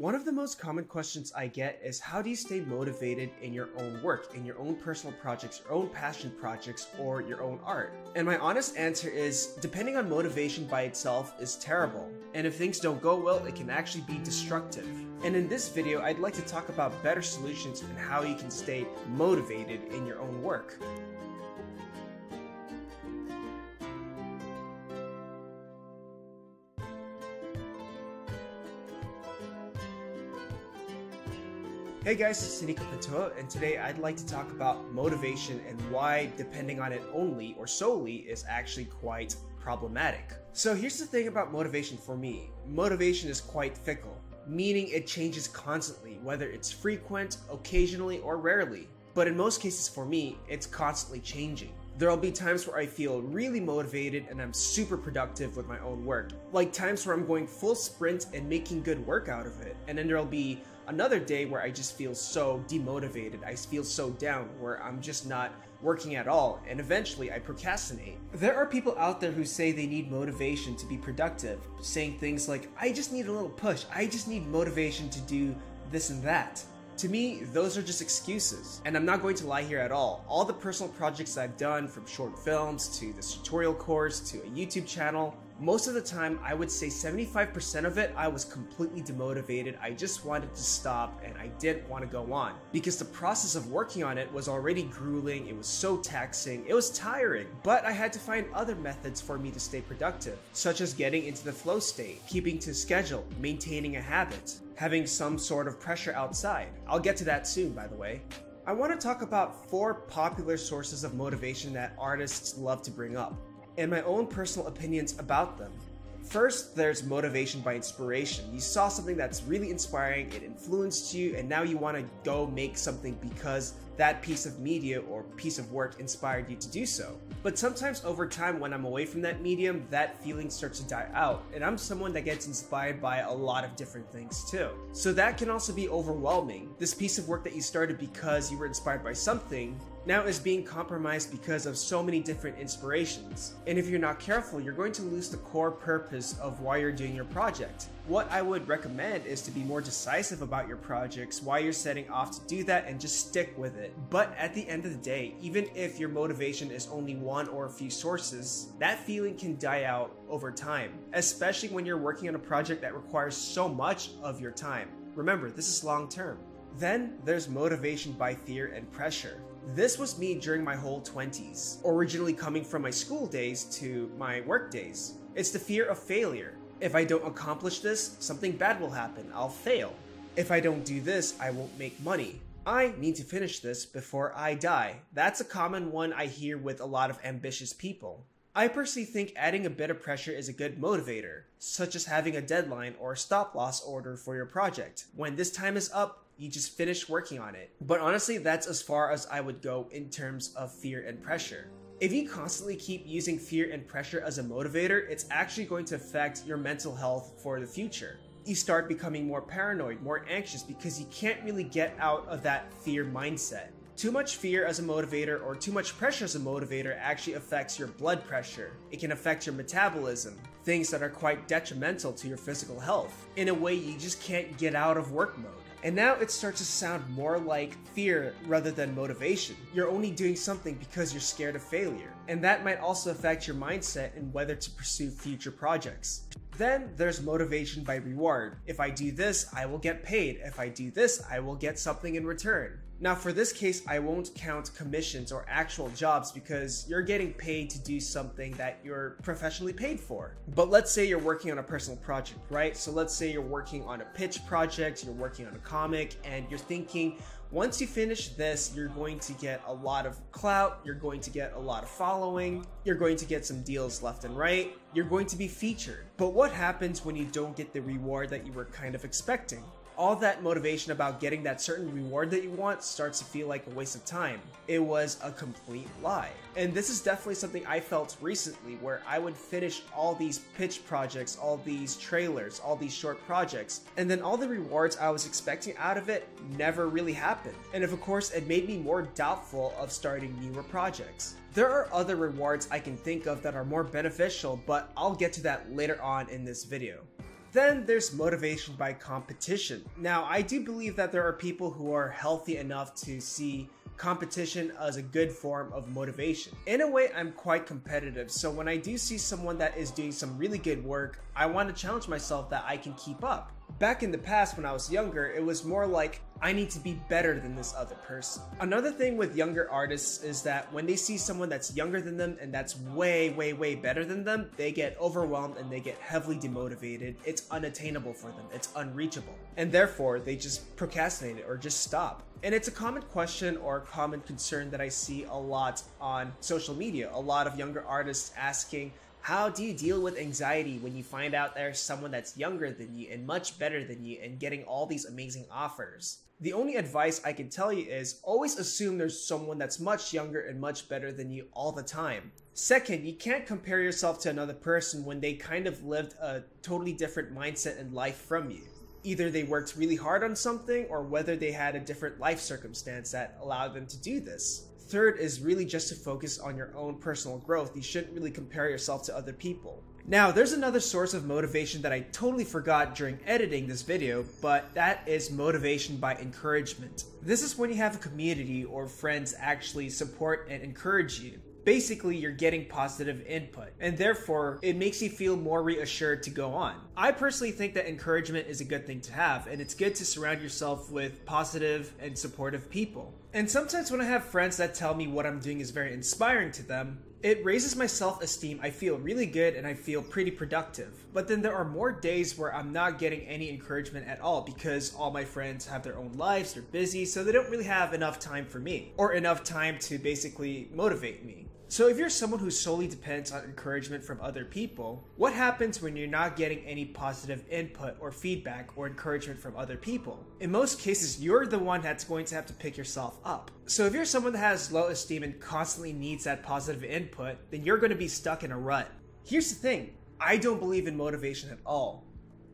One of the most common questions I get is how do you stay motivated in your own work, in your own personal projects, your own passion projects, or your own art? And my honest answer is depending on motivation by itself is terrible. And if things don't go well, it can actually be destructive. And in this video, I'd like to talk about better solutions and how you can stay motivated in your own work. Hey guys, it's Toniko Pantoja, and today I'd like to talk about motivation and why depending on it only or solely is actually quite problematic. So here's the thing about motivation for me. Motivation is quite fickle, meaning it changes constantly, whether it's frequent, occasionally, or rarely. But in most cases for me, it's constantly changing. There'll be times where I feel really motivated and I'm super productive with my own work. Like times where I'm going full sprint and making good work out of it. And then there'll be another day where I just feel so demotivated. I feel so down where I'm just not working at all, and eventually I procrastinate. There are people out there who say they need motivation to be productive, saying things like, I just need a little push, I just need motivation to do this and that. To me, those are just excuses, and I'm not going to lie here at all. All the personal projects I've done, from short films to this tutorial course to a YouTube channel, most of the time, I would say 75% of it, I was completely demotivated. I just wanted to stop and I didn't want to go on because the process of working on it was already grueling. It was so taxing. It was tiring, but I had to find other methods for me to stay productive, such as getting into the flow state, keeping to schedule, maintaining a habit, having some sort of pressure outside. I'll get to that soon, by the way. I want to talk about four popular sources of motivation that artists love to bring up and my own personal opinions about them. First, there's motivation by inspiration. You saw something that's really inspiring, it influenced you, and now you want to go make something because that piece of media or piece of work inspired you to do so. But sometimes over time, when I'm away from that medium, that feeling starts to die out. And I'm someone that gets inspired by a lot of different things too. So that can also be overwhelming. This piece of work that you started because you were inspired by something now is being compromised because of so many different inspirations. And if you're not careful, you're going to lose the core purpose of why you're doing your project. What I would recommend is to be more decisive about your projects, why you're setting off to do that, and just stick with it. But at the end of the day, even if your motivation is only one or a few sources, that feeling can die out over time, especially when you're working on a project that requires so much of your time. Remember, this is long term. Then there's motivation by fear and pressure. This was me during my whole 20s, originally coming from my school days to my work days. It's the fear of failure. If I don't accomplish this, something bad will happen. I'll fail. If I don't do this, I won't make money. I need to finish this before I die. That's a common one I hear with a lot of ambitious people. I personally think adding a bit of pressure is a good motivator, such as having a deadline or a stop loss order for your project. When this time is up, you just finish working on it. But honestly, that's as far as I would go in terms of fear and pressure. If you constantly keep using fear and pressure as a motivator, it's actually going to affect your mental health for the future. You start becoming more paranoid, more anxious because you can't really get out of that fear mindset. Too much fear as a motivator or too much pressure as a motivator actually affects your blood pressure. It can affect your metabolism, things that are quite detrimental to your physical health. In a way, you just can't get out of work mode. And now it starts to sound more like fear rather than motivation. You're only doing something because you're scared of failure. And that might also affect your mindset in whether to pursue future projects. Then there's motivation by reward. If I do this, I will get paid. If I do this, I will get something in return. Now, for this case, I won't count commissions or actual jobs because you're getting paid to do something that you're professionally paid for. But let's say you're working on a personal project, right? So let's say you're working on a pitch project, you're working on a comic, and you're thinking, once you finish this, you're going to get a lot of clout, you're going to get a lot of following, you're going to get some deals left and right, you're going to be featured. But what happens when you don't get the reward that you were kind of expecting? All that motivation about getting that certain reward that you want starts to feel like a waste of time. It was a complete lie. And this is definitely something I felt recently where I would finish all these pitch projects, all these trailers, all these short projects, and then all the rewards I was expecting out of it never really happened. And of course, it made me more doubtful of starting newer projects. There are other rewards I can think of that are more beneficial, but I'll get to that later on in this video. Then there's motivation by competition. Now, I do believe that there are people who are healthy enough to see competition as a good form of motivation. In a way, I'm quite competitive, so when I do see someone that is doing some really good work, I want to challenge myself that I can keep up. Back in the past, when I was younger, it was more like, I need to be better than this other person. Another thing with younger artists is that when they see someone that's younger than them and that's way, way, way better than them, they get overwhelmed and they get heavily demotivated. It's unattainable for them, it's unreachable. And therefore, they just procrastinate it or just stop. And it's a common question or common concern that I see a lot on social media. A lot of younger artists asking, how do you deal with anxiety when you find out there's someone that's younger than you and much better than you and getting all these amazing offers? The only advice I can tell you is always assume there's someone that's much younger and much better than you all the time. Second, you can't compare yourself to another person when they kind of lived a totally different mindset and life from you. Either they worked really hard on something or whether they had a different life circumstance that allowed them to do this. Third is really just to focus on your own personal growth. You shouldn't really compare yourself to other people. Now, there's another source of motivation that I totally forgot during editing this video, but that is motivation by encouragement. This is when you have a community or friends actually support and encourage you basically you're getting positive input and therefore it makes you feel more reassured to go on. I personally think that encouragement is a good thing to have and it's good to surround yourself with positive and supportive people. And sometimes when I have friends that tell me what I'm doing is very inspiring to them, it raises my self esteem. I feel really good and I feel pretty productive. But then there are more days where I'm not getting any encouragement at all because all my friends have their own lives, they're busy, so they don't really have enough time for me or enough time to basically motivate me. So, if you're someone who solely depends on encouragement from other people, what happens when you're not getting any positive input or feedback or encouragement from other people? In most cases, you're the one that's going to have to pick yourself up. So, if you're someone that has low esteem and constantly needs that positive input, then you're going to be stuck in a rut. Here's the thing I don't believe in motivation at all.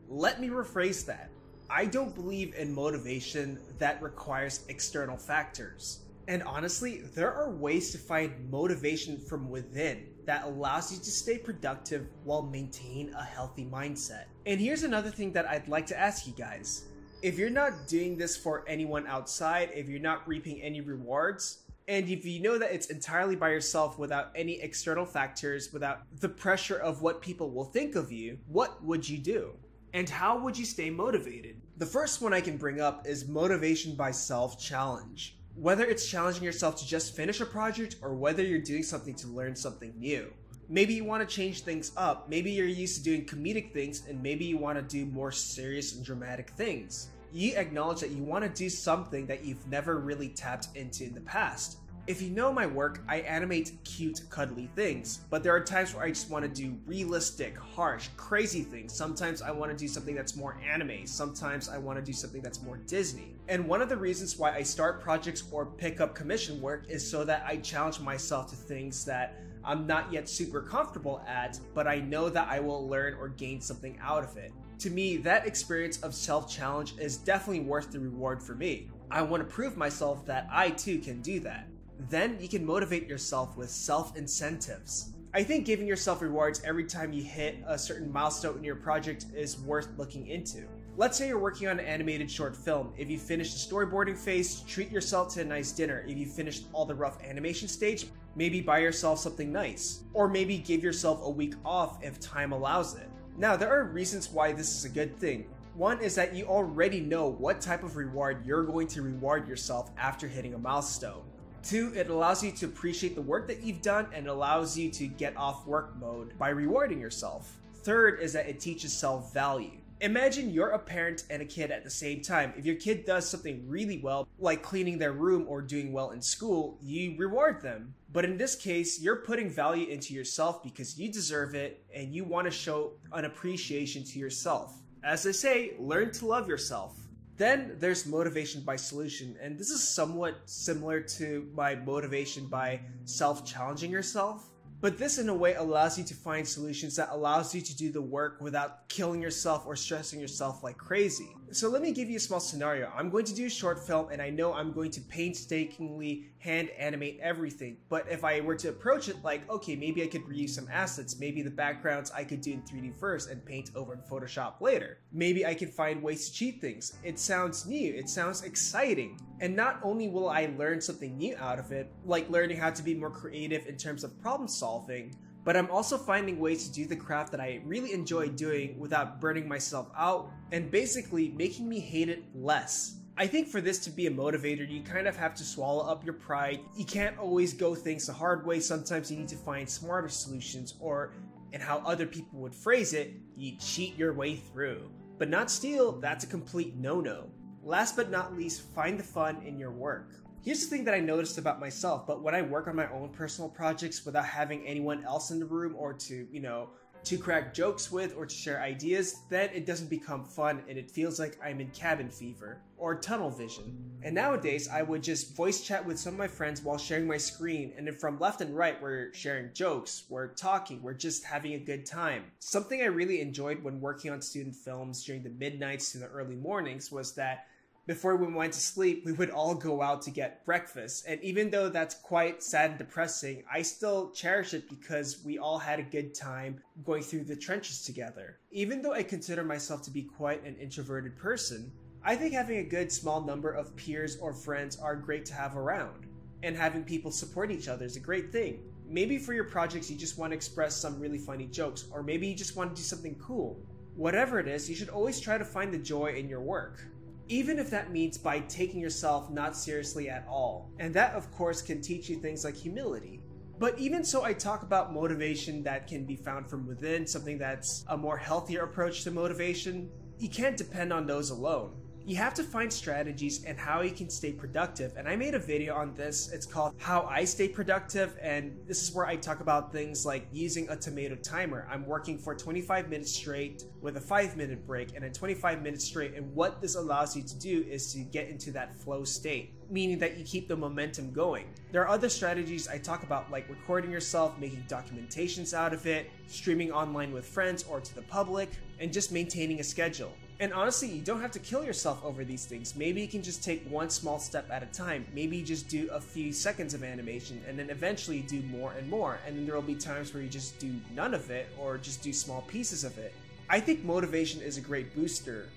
Let me rephrase that. I don't believe in motivation that requires external factors. And honestly, there are ways to find motivation from within that allows you to stay productive while maintain a healthy mindset. And here's another thing that I'd like to ask you guys. If you're not doing this for anyone outside, if you're not reaping any rewards, and if you know that it's entirely by yourself without any external factors, without the pressure of what people will think of you, what would you do? And how would you stay motivated? The first one I can bring up is motivation by self challenge whether it's challenging yourself to just finish a project or whether you're doing something to learn something new. Maybe you want to change things up. Maybe you're used to doing comedic things and maybe you want to do more serious and dramatic things. You acknowledge that you want to do something that you've never really tapped into in the past. If you know my work, I animate cute, cuddly things, but there are times where I just want to do realistic, harsh, crazy things. Sometimes I want to do something that's more anime, sometimes I want to do something that's more Disney. And one of the reasons why I start projects or pick up commission work is so that I challenge myself to things that I'm not yet super comfortable at, but I know that I will learn or gain something out of it. To me, that experience of self challenge is definitely worth the reward for me. I want to prove myself that I too can do that. Then you can motivate yourself with self incentives. I think giving yourself rewards every time you hit a certain milestone in your project is worth looking into. Let's say you're working on an animated short film. If you finish the storyboarding phase, treat yourself to a nice dinner. If you finished all the rough animation stage, maybe buy yourself something nice. Or maybe give yourself a week off if time allows it. Now, there are reasons why this is a good thing. One is that you already know what type of reward you're going to reward yourself after hitting a milestone. Two, it allows you to appreciate the work that you've done and allows you to get off work mode by rewarding yourself. Third is that it teaches self value. Imagine you're a parent and a kid at the same time. If your kid does something really well, like cleaning their room or doing well in school, you reward them. But in this case, you're putting value into yourself because you deserve it and you want to show an appreciation to yourself. As I say, learn to love yourself. Then there's motivation by solution, and this is somewhat similar to my motivation by self challenging yourself. But this in a way allows you to find solutions that allows you to do the work without killing yourself or stressing yourself like crazy. So let me give you a small scenario. I'm going to do a short film and I know I'm going to painstakingly hand animate everything. But if I were to approach it like, okay, maybe I could reuse some assets. Maybe the backgrounds I could do in 3D first and paint over in Photoshop later. Maybe I can find ways to cheat things. It sounds new. It sounds exciting. And not only will I learn something new out of it, like learning how to be more creative in terms of problem solving, but I'm also finding ways to do the craft that I really enjoy doing without burning myself out and basically making me hate it less. I think for this to be a motivator, you kind of have to swallow up your pride. You can't always go things the hard way. Sometimes you need to find smarter solutions, or, in how other people would phrase it, you cheat your way through. But not steal, that's a complete no no. Last but not least, find the fun in your work. Here's the thing that I noticed about myself, but when I work on my own personal projects without having anyone else in the room or to, you know, to crack jokes with or to share ideas, then it doesn't become fun and it feels like I'm in cabin fever or tunnel vision. And nowadays, I would just voice chat with some of my friends while sharing my screen, and then from left and right, we're sharing jokes, we're talking, we're just having a good time. Something I really enjoyed when working on student films during the midnights to the early mornings was that before we went to sleep, we would all go out to get breakfast. And even though that's quite sad and depressing, I still cherish it because we all had a good time going through the trenches together. Even though I consider myself to be quite an introverted person, I think having a good small number of peers or friends are great to have around. And having people support each other is a great thing. Maybe for your projects, you just want to express some really funny jokes, or maybe you just want to do something cool. Whatever it is, you should always try to find the joy in your work even if that means by taking yourself not seriously at all. And that, of course, can teach you things like humility. But even so, I talk about motivation that can be found from within, something that's a more healthier approach to motivation. You can't depend on those alone you have to find strategies and how you can stay productive. And I made a video on this. It's called How I Stay Productive. And this is where I talk about things like using a tomato timer. I'm working for 25 minutes straight with a five minute break and then 25 minutes straight. And what this allows you to do is to get into that flow state meaning that you keep the momentum going. There are other strategies I talk about, like recording yourself, making documentations out of it, streaming online with friends or to the public, and just maintaining a schedule. And honestly, you don't have to kill yourself over these things. Maybe you can just take one small step at a time. Maybe you just do a few seconds of animation and then eventually do more and more. And then there will be times where you just do none of it or just do small pieces of it. I think motivation is a great booster,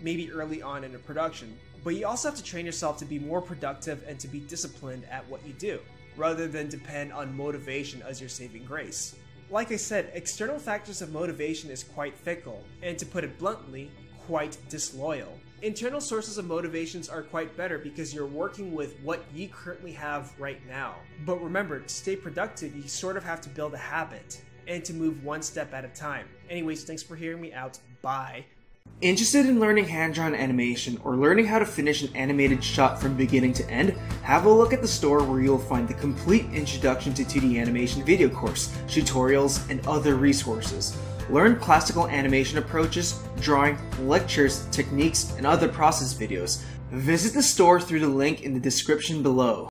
maybe early on in a production, but you also have to train yourself to be more productive and to be disciplined at what you do, rather than depend on motivation as your saving grace. Like I said, external factors of motivation is quite fickle, and to put it bluntly, quite disloyal. Internal sources of motivations are quite better because you're working with what you currently have right now. But remember, to stay productive, you sort of have to build a habit and to move one step at a time. Anyways, thanks for hearing me out. Bye. Interested in learning hand-drawn animation or learning how to finish an animated shot from beginning to end? Have a look at the store where you'll find the complete Introduction to 2D Animation video course, tutorials, and other resources. Learn classical animation approaches, drawing, lectures, techniques, and other process videos. Visit the store through the link in the description below.